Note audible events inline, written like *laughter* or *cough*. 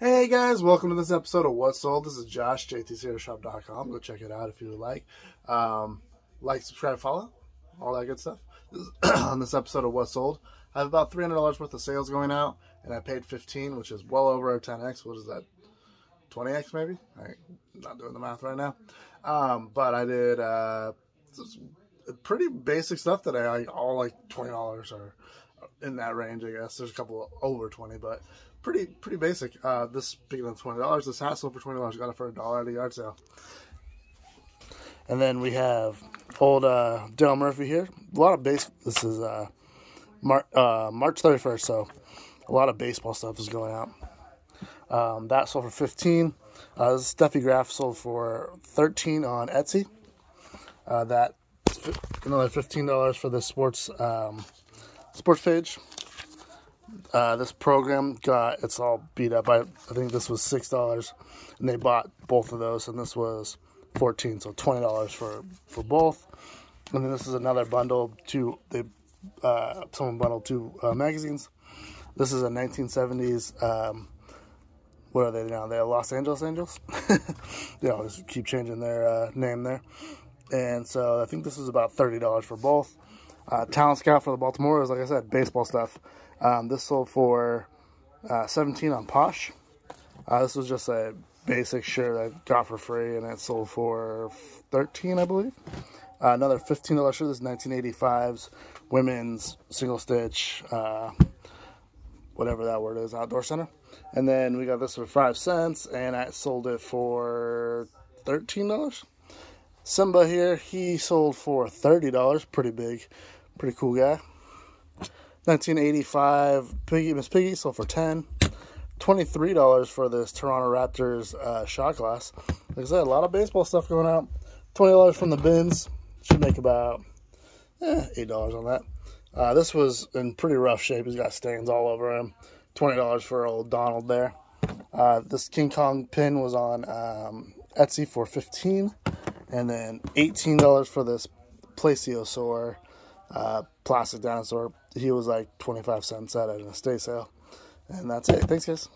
Hey guys, welcome to this episode of What's Sold. This is Josh, jtcshop.com. Go check it out if you would like. Um, like, subscribe, follow, all that good stuff. *clears throat* On this episode of What's Sold, I have about $300 worth of sales going out, and I paid 15 which is well over a 10x. What is that? 20x maybe? I'm not doing the math right now. Um, but I did uh, pretty basic stuff today. I all like $20 or in that range, I guess. There's a couple over 20, but pretty pretty basic. Uh, this up twenty dollars. This hat sold for twenty dollars. Got it for a dollar at a yard sale. And then we have old uh, Dale Murphy here. A lot of base. This is uh, Mar- uh, March thirty first, so a lot of baseball stuff is going out. Um, that sold for fifteen. Uh, this Steffi Graf sold for thirteen on Etsy. Uh, that another fifteen dollars for the sports um, sports page. Uh, this program got it's all beat up. I, I think this was six dollars, and they bought both of those, and this was fourteen, so twenty dollars for for both. And then this is another bundle. Two they uh, someone bundled two uh, magazines. This is a 1970s. Um, what are they now? They're Los Angeles Angels. *laughs* they always keep changing their uh, name there. And so I think this is about thirty dollars for both. Uh, Talent Scout for the Baltimore is like I said, baseball stuff. Um, this sold for uh, 17 on Posh. Uh, this was just a basic shirt I got for free, and it sold for 13, I believe. Uh, another $15 shirt. This is 1985's women's single stitch, uh, whatever that word is, outdoor center. And then we got this for five cents, and I sold it for $13. Simba here, he sold for $30. Pretty big, pretty cool guy. 1985 Piggy Miss Piggy sold for 10 $23 for this Toronto Raptors uh, shot glass. Like I said, a lot of baseball stuff going out. $20 from the bins. Should make about eh, $8 on that. Uh, this was in pretty rough shape. He's got stains all over him. $20 for old Donald there. Uh, this King Kong pin was on um, Etsy for 15 And then $18 for this plesiosaur uh, plastic dinosaur. He was like 25 cents at an estate sale. And that's it. Thanks, guys.